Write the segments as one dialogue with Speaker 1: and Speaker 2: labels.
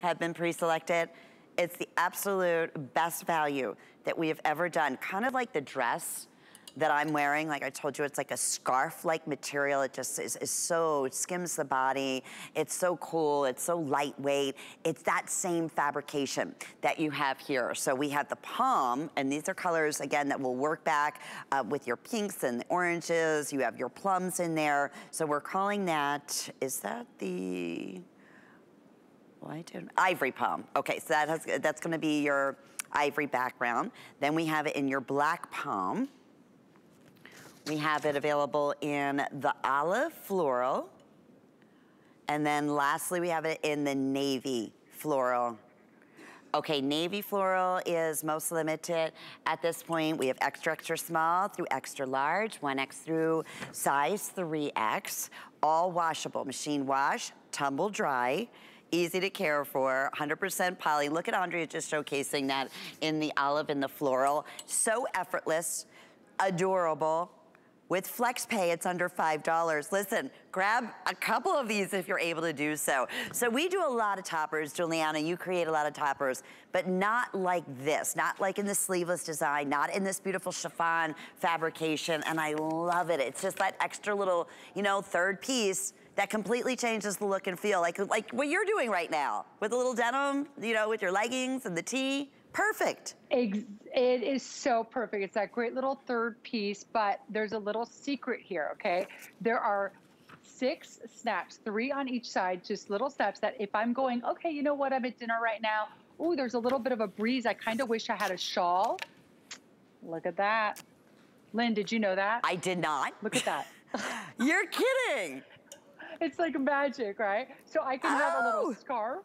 Speaker 1: have been pre-selected. It's the absolute best value that we have ever done. Kind of like the dress that I'm wearing. Like I told you, it's like a scarf-like material. It just is, is so, skims the body. It's so cool, it's so lightweight. It's that same fabrication that you have here. So we have the palm, and these are colors, again, that will work back uh, with your pinks and the oranges. You have your plums in there. So we're calling that, is that the, Oh, why did, ivory palm. Okay, so that has, that's gonna be your ivory background. Then we have it in your black palm. We have it available in the olive floral. And then lastly, we have it in the navy floral. Okay, navy floral is most limited. At this point, we have extra, extra small through extra large, 1X through size 3X, all washable, machine wash, tumble dry, easy to care for, 100% poly. Look at Andrea just showcasing that in the olive and the floral. So effortless, adorable, with FlexPay, it's under $5. Listen, grab a couple of these if you're able to do so. So we do a lot of toppers, Giuliana, you create a lot of toppers, but not like this, not like in the sleeveless design, not in this beautiful chiffon fabrication, and I love it. It's just that extra little, you know, third piece that completely changes the look and feel, like, like what you're doing right now, with a little denim, you know, with your leggings and the tee. Perfect.
Speaker 2: It is so perfect. It's that great little third piece, but there's a little secret here, okay? There are six snaps, three on each side, just little steps that if I'm going, okay, you know what, I'm at dinner right now. Ooh, there's a little bit of a breeze. I kind of wish I had a shawl. Look at that. Lynn, did you know that?
Speaker 1: I did not.
Speaker 2: Look at that.
Speaker 1: You're kidding.
Speaker 2: It's like magic, right? So I can oh. have a little oh. scarf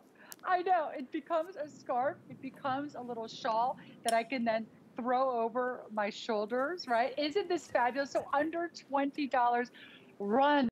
Speaker 2: I know. It becomes a scarf. It becomes a little shawl that I can then throw over my shoulders, right? Isn't this fabulous? So under $20, run.